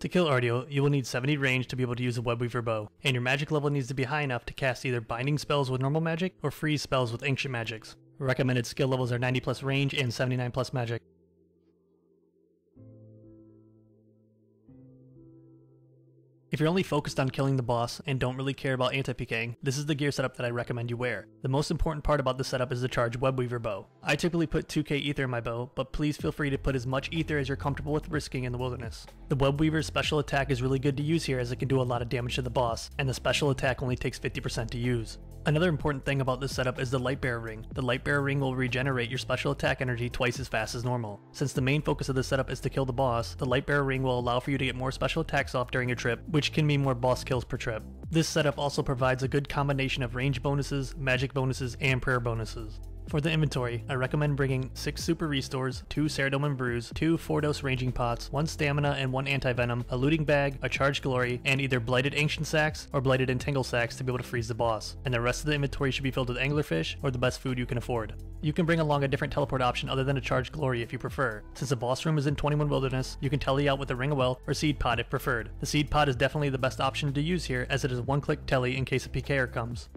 To kill Artio, you will need 70 range to be able to use a Webweaver bow, and your magic level needs to be high enough to cast either binding spells with normal magic or freeze spells with ancient magics. Recommended skill levels are 90 plus range and 79 plus magic. If you're only focused on killing the boss and don't really care about anti-PKing, this is the gear setup that I recommend you wear. The most important part about this setup is the charge Webweaver bow. I typically put 2k ether in my bow, but please feel free to put as much ether as you're comfortable with risking in the wilderness. The Webweaver's special attack is really good to use here as it can do a lot of damage to the boss, and the special attack only takes 50% to use. Another important thing about this setup is the Lightbearer ring. The Lightbearer ring will regenerate your special attack energy twice as fast as normal. Since the main focus of this setup is to kill the boss, the Lightbearer ring will allow for you to get more special attacks off during your trip, which can mean more boss kills per trip. This setup also provides a good combination of range bonuses, magic bonuses, and prayer bonuses. For the inventory, I recommend bringing 6 super restores, 2 Saradomin brews, 2 4 dose ranging pots, 1 stamina and 1 anti-venom, a looting bag, a charged glory, and either blighted ancient sacks or blighted entangle sacks to be able to freeze the boss. And the rest of the inventory should be filled with anglerfish or the best food you can afford. You can bring along a different teleport option other than a charged glory if you prefer. Since the boss room is in 21 Wilderness, you can tele out with a Ring of Wealth or Seed Pod if preferred. The Seed Pod is definitely the best option to use here as it is one-click tele in case a PKer comes.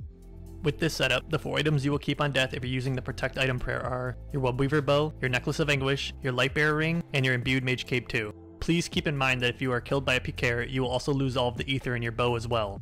With this setup, the four items you will keep on death if you're using the Protect item prayer are your Webweaver bow, your Necklace of Anguish, your Lightbearer ring, and your Imbued Mage Cape 2. Please keep in mind that if you are killed by a PKer, you will also lose all of the ether in your bow as well.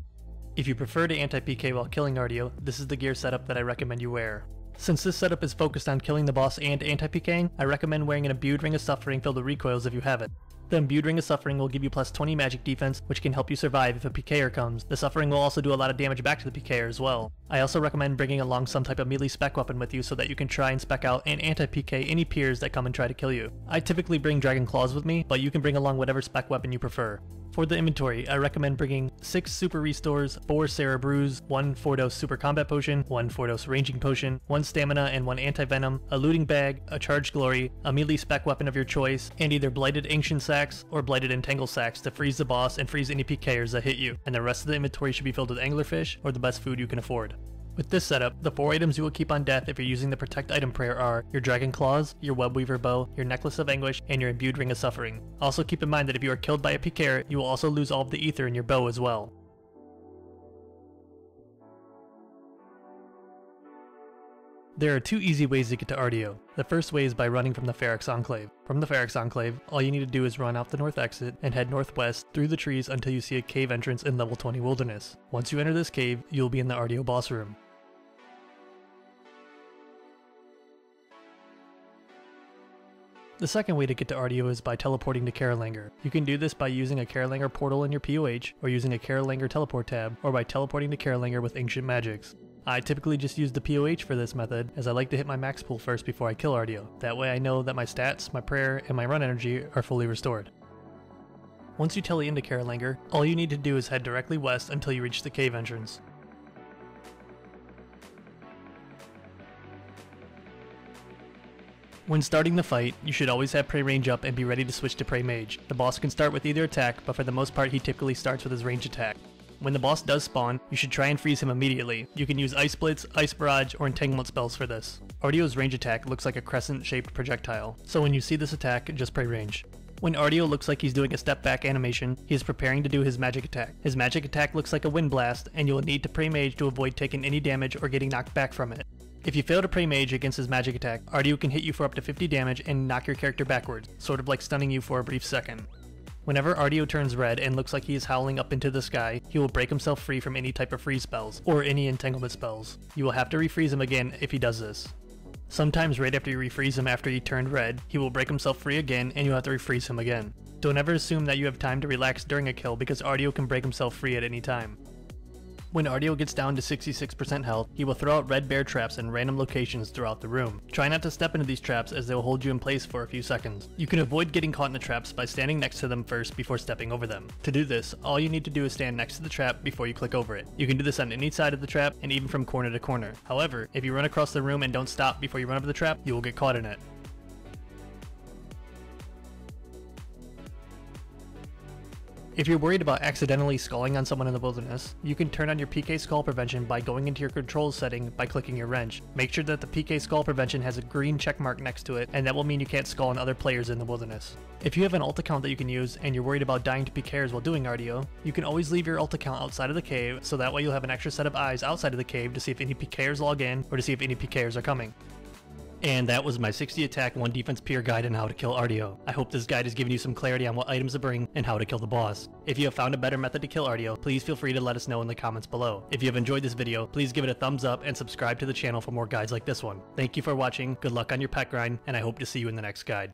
If you prefer to anti-PK while killing Artio, this is the gear setup that I recommend you wear. Since this setup is focused on killing the boss and anti-PKing, I recommend wearing an Imbued Ring of Suffering filled with recoils if you have it. The Imbued Ring of Suffering will give you plus 20 magic defense, which can help you survive if a PKer comes. The Suffering will also do a lot of damage back to the PKer as well. I also recommend bringing along some type of melee spec weapon with you so that you can try and spec out and anti-PK any peers that come and try to kill you. I typically bring Dragon Claws with me, but you can bring along whatever spec weapon you prefer. For the inventory, I recommend bringing 6 super restores, 4 Sara Brews, 1 4 dose super combat potion, 1 4 dose ranging potion, 1 stamina and 1 anti-venom, a looting bag, a charged glory, a melee spec weapon of your choice, and either blighted ancient sacks or blighted entangle sacks to freeze the boss and freeze any PKers that hit you, and the rest of the inventory should be filled with anglerfish or the best food you can afford. With this setup, the 4 items you will keep on death if you're using the Protect item prayer are your Dragon Claws, your Webweaver Bow, your Necklace of Anguish, and your Imbued Ring of Suffering. Also keep in mind that if you are killed by a PKer, you will also lose all of the ether in your bow as well. There are two easy ways to get to Artio. The first way is by running from the Ferox Enclave. From the Ferox Enclave, all you need to do is run out the north exit and head northwest through the trees until you see a cave entrance in level 20 Wilderness. Once you enter this cave, you'll be in the Artio boss room. The second way to get to Artio is by teleporting to Carrallanger. You can do this by using a Carrallanger portal in your POH, or using a Carrallanger teleport tab, or by teleporting to Carrallanger with Ancient Magics. I typically just use the POH for this method, as I like to hit my max pool first before I kill Artio. That way I know that my stats, my prayer, and my run energy are fully restored. Once you tele into Carrallanger, all you need to do is head directly west until you reach the cave entrance. When starting the fight, you should always have Pray range up and be ready to switch to Pray Mage. The boss can start with either attack, but for the most part he typically starts with his range attack. When the boss does spawn, you should try and freeze him immediately. You can use Ice Blitz, Ice Barrage, or Entanglement spells for this. Artio's range attack looks like a crescent-shaped projectile, so when you see this attack, just pray range. When Artio looks like he's doing a step back animation, he is preparing to do his magic attack. His magic attack looks like a wind blast, and you will need to pray mage to avoid taking any damage or getting knocked back from it. If you fail to pray mage against his magic attack, Artio can hit you for up to 50 damage and knock your character backwards, sort of like stunning you for a brief second. Whenever Artio turns red and looks like he is howling up into the sky, he will break himself free from any type of freeze spells, or any entanglement spells. You will have to refreeze him again if he does this. Sometimes right after you refreeze him after he turned red, he will break himself free again and you have to refreeze him again. Don't ever assume that you have time to relax during a kill because Artio can break himself free at any time. When Artio gets down to 66% health, he will throw out red bear traps in random locations throughout the room. Try not to step into these traps as they will hold you in place for a few seconds. You can avoid getting caught in the traps by standing next to them first before stepping over them. To do this, all you need to do is stand next to the trap before you click over it. You can do this on any side of the trap and even from corner to corner. However, if you run across the room and don't stop before you run over the trap, you will get caught in it. If you're worried about accidentally skulling on someone in the wilderness, you can turn on your PK skull prevention by going into your controls setting by clicking your wrench. Make sure that the PK skull prevention has a green check mark next to it, and that will mean you can't skull on other players in the wilderness. If you have an alt account that you can use and you're worried about dying to PKers while doing Artio, you can always leave your alt account outside of the cave so that way you'll have an extra set of eyes outside of the cave to see if any PKers log in or to see if any PKers are coming. And that was my 60 attack, 1 defense pure guide on how to kill Artio. I hope this guide has given you some clarity on what items to bring and how to kill the boss. If you have found a better method to kill Artio, please feel free to let us know in the comments below. If you have enjoyed this video, please give it a thumbs up and subscribe to the channel for more guides like this one. Thank you for watching, good luck on your pet grind, and I hope to see you in the next guide.